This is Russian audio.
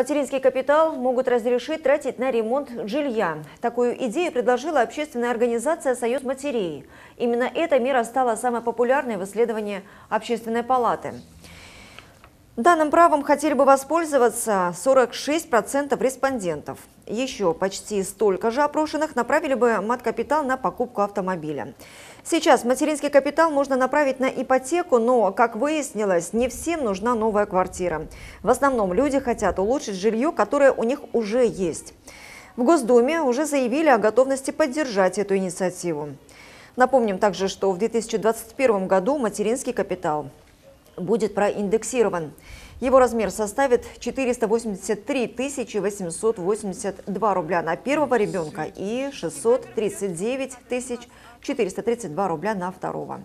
Материнский капитал могут разрешить тратить на ремонт жилья. Такую идею предложила общественная организация «Союз матерей». Именно эта мера стала самой популярной в исследовании Общественной палаты. Данным правом хотели бы воспользоваться 46% респондентов. Еще почти столько же опрошенных направили бы мат-капитал на покупку автомобиля. Сейчас материнский капитал можно направить на ипотеку, но, как выяснилось, не всем нужна новая квартира. В основном люди хотят улучшить жилье, которое у них уже есть. В Госдуме уже заявили о готовности поддержать эту инициативу. Напомним также, что в 2021 году материнский капитал будет проиндексирован. Его размер составит 483 882 рубля на первого ребенка и 639 432 рубля на второго.